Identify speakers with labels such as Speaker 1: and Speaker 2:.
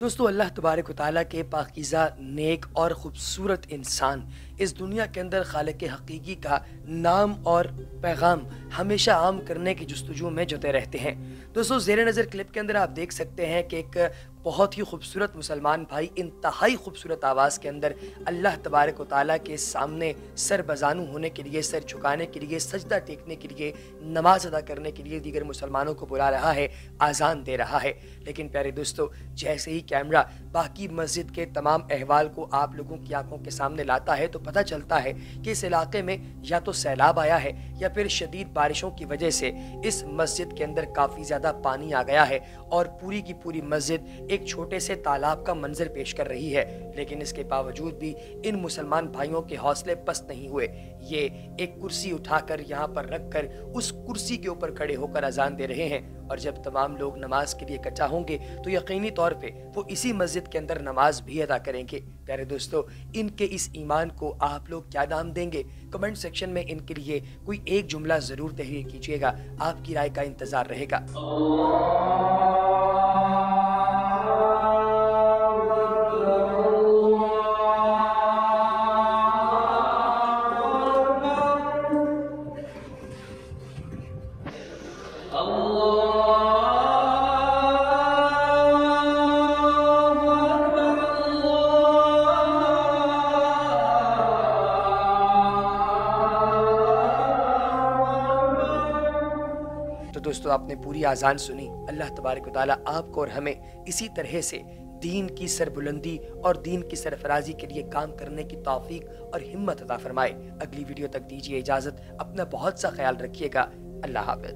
Speaker 1: दोस्तों, अल्लाह तबारक ताली के पाकिज़ा नेक और ख़ूबसूरत इंसान इस दुनिया के अंदर खाल के हकीकी का नाम और पैगाम हमेशा आम करने की जस्तजू में जुते रहते हैं। दोस्तों जेर नज़र क्लिप के अंदर आप देख सकते हैं कि एक बहुत ही खूबसूरत मुसलमान भाई इंतहाई खूबसूरत आवाज़ के अंदर अल्लाह तबारक ताली के सामने सर बजानू होने के लिए, सर झुकाने के लिए, सजदा टेकने के लिए, नमाज़ अदा करने के लिए दीगर मुसलमानों को बुला रहा है, आज़ान दे रहा है। लेकिन प्यारे दोस्तों, जैसे ही कैमरा बाकी मस्जिद के तमाम अहवाल को आप लोगों की आँखों के सामने लाता है तो पता चलता है कि इस इलाके में या तो सैलाब आया है या फिर शदीद बारिशों की वजह से इस मस्जिद के अंदर काफ़ी ज़्यादा पानी आ गया है और पूरी की पूरी मस्जिद एक छोटे से तालाब का मंजर पेश कर रही है, लेकिन इसके बावजूद भी इन मुसलमान भाइयों के हौसले पस्त नहीं हुए। ये एक कुर्सी उठाकर यहाँ पर रख कर उस कुर्सी के ऊपर खड़े होकर अजान दे रहे हैं, और जब तमाम लोग नमाज़ के लिए इकट्ठा होंगे तो यकीनी तौर पे वो इसी मस्जिद के अंदर नमाज़ भी अदा करेंगे। प्यारे दोस्तों, इनके इस ईमान को आप लोग क्या दाम देंगे? कमेंट सेक्शन में इनके लिए कोई एक जुमला ज़रूर तहरीर कीजिएगा। आपकी राय का इंतज़ार रहेगा। दोस्तों, आपने पूरी आज़ान सुनी। अल्लाह तबारक ताली आपको और हमें इसी तरह से दीन की सरबुलंदी और दीन की सरफराजी के लिए काम करने की तौफीक और हिम्मत अदा फरमाए। अगली वीडियो तक दीजिए इजाज़त। अपना बहुत सा ख्याल रखिएगा। अल्लाह हाफिज।